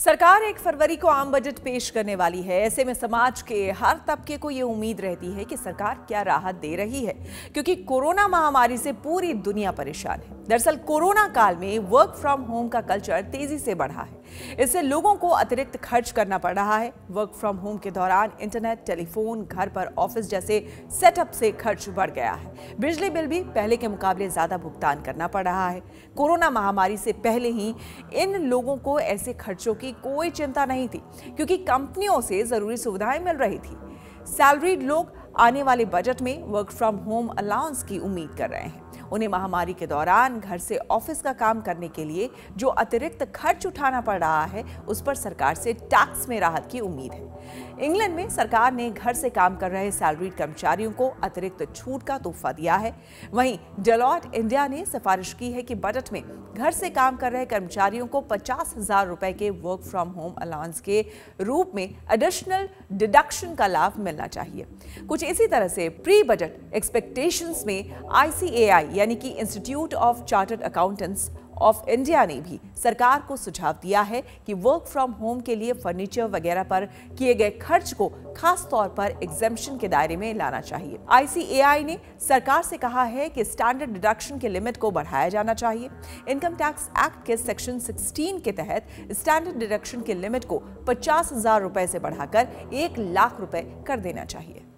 सरकार एक फरवरी को आम बजट पेश करने वाली है। ऐसे में समाज के हर तबके को ये उम्मीद रहती है कि सरकार क्या राहत दे रही है, क्योंकि कोरोना महामारी से पूरी दुनिया परेशान है। दरअसल कोरोना काल में वर्क फ्रॉम होम का कल्चर तेज़ी से बढ़ा है। इससे लोगों को अतिरिक्त खर्च करना पड़ रहा है। वर्क फ्रॉम होम के दौरान इंटरनेट टेलीफोन घर पर ऑफ़िस जैसे सेटअप से खर्च बढ़ गया है। बिजली बिल भी पहले के मुकाबले ज़्यादा भुगतान करना पड़ रहा है। कोरोना महामारी से पहले ही इन लोगों को ऐसे खर्चों की कोई चिंता नहीं थी, क्योंकि कंपनियों से ज़रूरी सुविधाएँ मिल रही थी। सैलरीड लोग आने वाले बजट में वर्क फ्रॉम होम अलाउंस की उम्मीद कर रहे हैं। उन्हें महामारी के दौरान घर से ऑफ़िस का काम करने के लिए जो अतिरिक्त खर्च उठाना पड़ रहा है, उस पर सरकार से टैक्स में राहत की उम्मीद है। इंग्लैंड में सरकार ने घर से काम कर रहे सैलरीड कर्मचारियों को अतिरिक्त छूट का तोहफा दिया है। वहीं डेलॉट इंडिया ने सिफारिश की है कि बजट में घर से काम कर रहे कर्मचारियों को पचास हज़ार रुपए के वर्क फ्रॉम होम अलाउंस के रूप में एडिशनल डिडक्शन का लाभ मिलना चाहिए। कुछ इसी तरह से प्री बजट एक्सपेक्टेशंस में आईसीएआई यानी कि Institute of Chartered Accountants of India ने भी सरकार को सुझाव दिया है कि वर्क फ्रॉम होम के लिए फर्नीचर वगैरह पर किए गए खर्च को खास तौर पर एग्जेम्पशन के दायरे में लाना चाहिए। आईसीएआई ने सरकार से कहा है कि स्टैंडर्ड डिडक्शन के लिमिट को बढ़ाया जाना चाहिए। इनकम टैक्स एक्ट के सेक्शन 16 के तहत स्टैंडर्ड डिडक्शन के लिमिट को पचास हज़ार रुपए से बढ़ाकर एक लाख रुपए कर देना चाहिए।